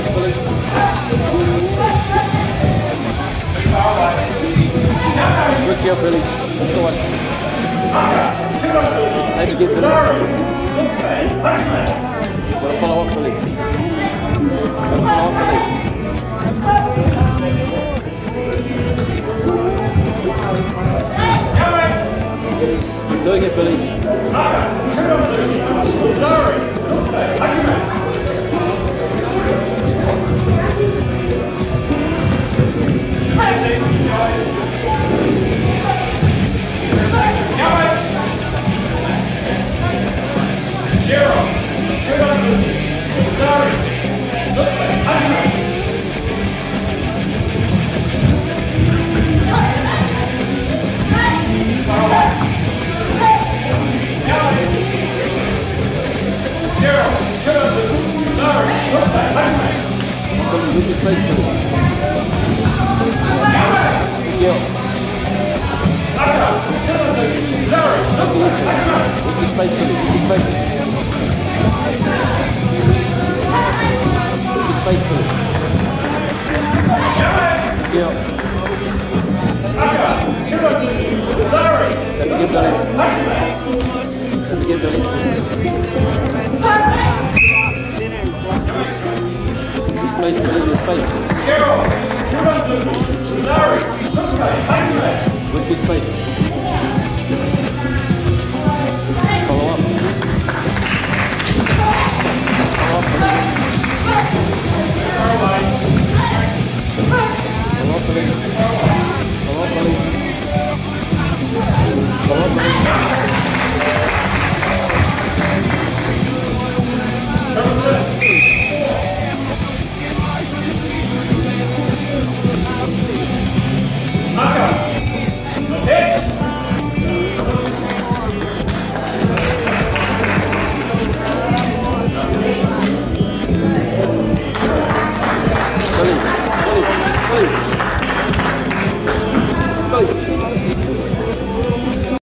Touch, Billy. Good kill, Billy. Let's go on. Side again, Billy. Gotta follow up, Billy. Gotta follow up, Billy. Doing it, Billy. Billy, with his face. Good kill. With his face, his face. With his face. His His face. With his face.